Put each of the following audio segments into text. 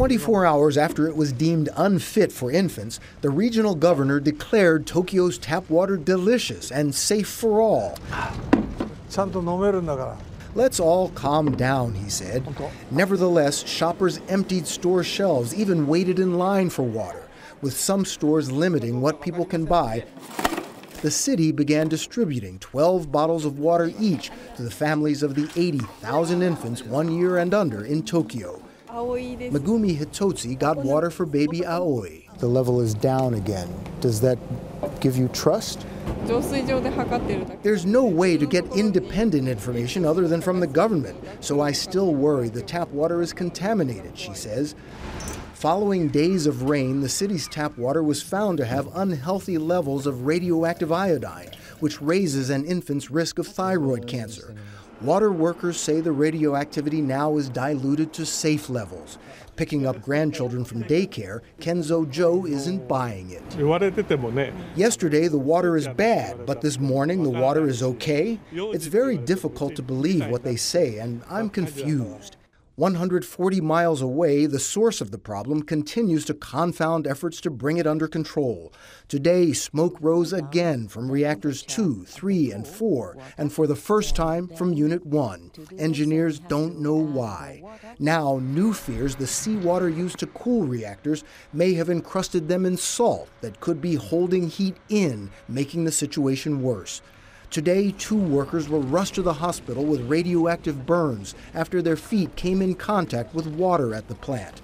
24 hours after it was deemed unfit for infants, the regional governor declared Tokyo's tap water delicious and safe for all. Let's all calm down, he said. Nevertheless, shoppers emptied store shelves, even waited in line for water, with some stores limiting what people can buy. The city began distributing 12 bottles of water each to the families of the 80,000 infants one year and under in Tokyo. Megumi Hitotsi got water for baby Aoi. The level is down again. Does that give you trust? There's no way to get independent information other than from the government, so I still worry the tap water is contaminated, she says. Following days of rain, the city's tap water was found to have unhealthy levels of radioactive iodine, which raises an infant's risk of thyroid cancer. Water workers say the radioactivity now is diluted to safe levels. Picking up grandchildren from daycare, Kenzo Joe isn't buying it. Yesterday, the water is bad, but this morning, the water is okay? It's very difficult to believe what they say, and I'm confused. 140 miles away, the source of the problem continues to confound efforts to bring it under control. Today, smoke rose again from reactors 2, 3, and 4, and for the first time from Unit 1. Engineers don't know why. Now, new fears the seawater used to cool reactors may have encrusted them in salt that could be holding heat in, making the situation worse. Today, two workers were rushed to the hospital with radioactive burns after their feet came in contact with water at the plant.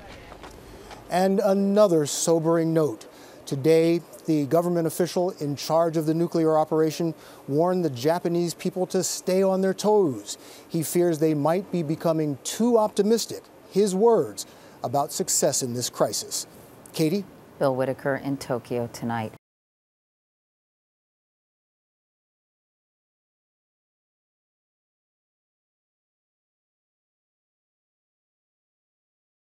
And another sobering note. Today, the government official in charge of the nuclear operation warned the Japanese people to stay on their toes. He fears they might be becoming too optimistic, his words, about success in this crisis. Katie? Bill Whitaker in Tokyo tonight.